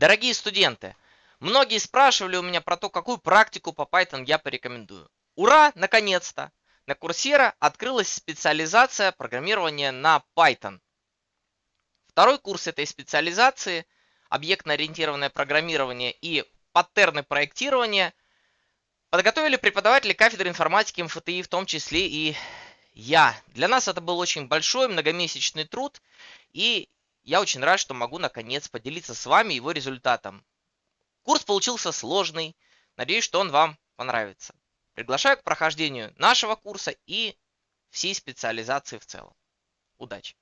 Дорогие студенты, многие спрашивали у меня про то, какую практику по Python я порекомендую. Ура, наконец-то! На Coursera открылась специализация программирования на Python. Второй курс этой специализации – объектно-ориентированное программирование и паттерны проектирования – подготовили преподаватели кафедры информатики МФТИ, в том числе и я. Для нас это был очень большой многомесячный труд, и я очень рад, что могу наконец поделиться с вами его результатом. Курс получился сложный, надеюсь, что он вам понравится. Приглашаю к прохождению нашего курса и всей специализации в целом. Удачи!